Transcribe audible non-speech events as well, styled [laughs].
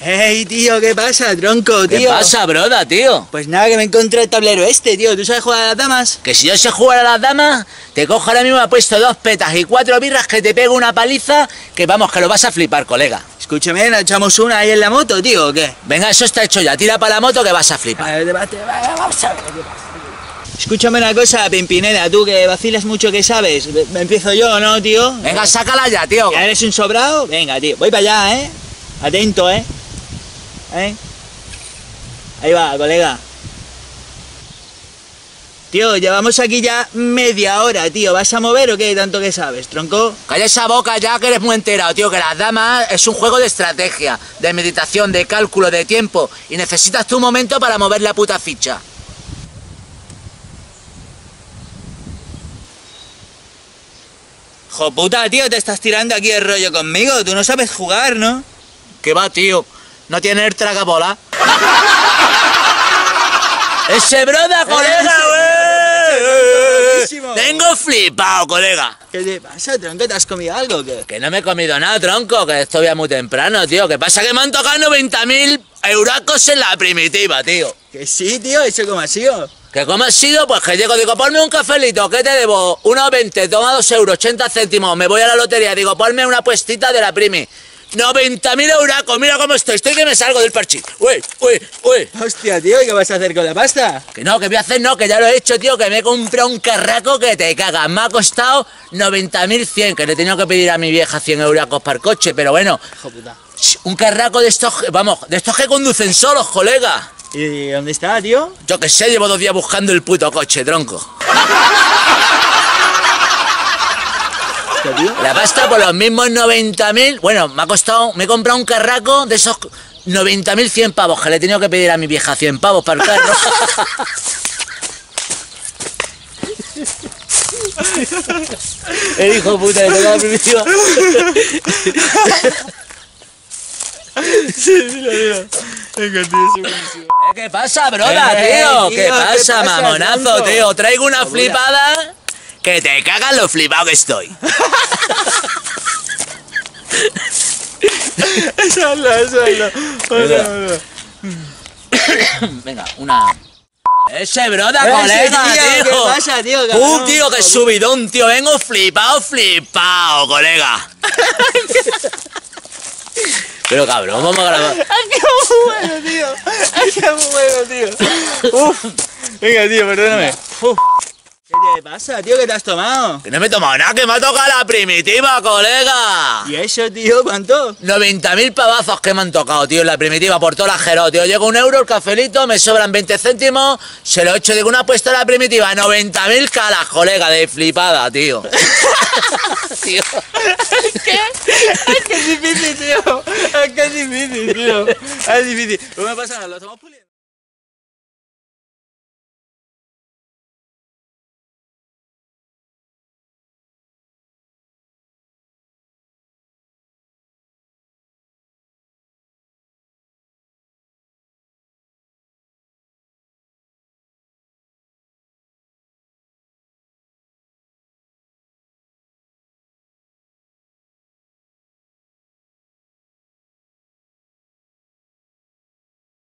Hey, tío, ¿qué pasa, tronco, tío? ¿Qué pasa, broda, tío? Pues nada, que me encontré el tablero este, tío. ¿Tú sabes jugar a las damas? Que si yo sé jugar a las damas, te cojo ahora mismo, me he puesto dos petas y cuatro birras que te pego una paliza que vamos, que lo vas a flipar, colega. Escúchame, ¿nos echamos una ahí en la moto, tío, o qué? Venga, eso está hecho ya, tira para la moto que vas a flipar. A ver, debate, vamos a ver qué pasa. Escúchame una cosa, Pimpinela, tú que vacilas mucho que sabes. ¿Me empiezo yo, no, tío? Venga, sácala ya, tío. ¿Ya eres un sobrado? Venga, tío. Voy para allá, ¿eh? Atento, ¿eh? ¿Eh? Ahí va, colega. Tío, llevamos aquí ya media hora, tío. ¿Vas a mover o qué? Tanto que sabes, tronco. Calla esa boca ya que eres muy enterado, tío, que las damas es un juego de estrategia, de meditación, de cálculo, de tiempo. Y necesitas tu momento para mover la puta ficha. Joputa, tío, te estás tirando aquí el rollo conmigo. Tú no sabes jugar, ¿no? ¿Qué va, tío? ¿No tiene el tragabola? [laughs] ¡Ese broda, colega, güey! Tengo flipado, colega. ¿Qué te pasa, tronco? ¿Te has comido algo o qué? Que no me he comido nada, tronco, que esto ya muy temprano, tío. Que pasa que me han tocado 90.000 euracos en la primitiva, tío. Que sí, tío, ¿eso cómo ha sido? ¿Que cómo ha sido? Pues que llego, digo, ponme un cafelito, ¿qué te debo? 1,20, toma 2 euros, 80 céntimos, me voy a la lotería, digo, ponme una puestita de la primi. 90.000 euracos, mira cómo estoy, estoy que me salgo del parchís. Uy, uy, uy. Hostia, tío, ¿y qué vas a hacer con la pasta? Que no, que voy a hacer, no, que ya lo he hecho, tío, que me he comprado un carraco que te cagas. Me ha costado 90.100, que le he tenido que pedir a mi vieja 100 euracos para el coche, pero bueno, Hijo puta. un carraco de estos, vamos, de estos que conducen solos, colega. ¿Y dónde está, tío? Yo que sé, llevo dos días buscando el puto coche, tronco. [laughs] Hostia, tío. La pasta por los mismos 90.000, bueno, me ha costado, me he comprado un carraco de esos 90.000 100 pavos, que le he tenido que pedir a mi vieja 100 pavos para el carro. [laughs] El hijo puta de la primitiva. Venga, tío, es. Eh, ¿Qué pasa, broda, Eh, tío? tío, ¿Qué ¿qué pasa, mamonazo, tío? Traigo una Joder. flipada que te cagan lo flipado que estoy. Eso hazlo. Hazlo, hazlo. Venga, una. Ese broda, colega, tío. ¿qué pasa, tío? Uh, Cabrón. tío, que subidón, tío. Vengo flipado, flipado, colega. Pero cabrón, vamos a grabar. Es que es muy bueno, tío. Es que es muy bueno, tío. Uf. Venga, tío, perdóname. Uf. ¿Qué pasa, tío? ¿Qué te has tomado? Que no me he tomado nada, que me ha tocado la primitiva, colega. ¿Y eso, tío? ¿Cuánto? 90.000 pavazos que me han tocado, tío, en la primitiva, por toda la jero, tío. Llego un euro, el cafelito, me sobran 20 céntimos, se lo echo, digo, una apuesta a la primitiva, 90.000 calas, colega, de flipada, tío. [laughs] tío. ¿Qué? Es que es difícil, tío. Es que es difícil, tío. Es difícil. No me pasa lo estamos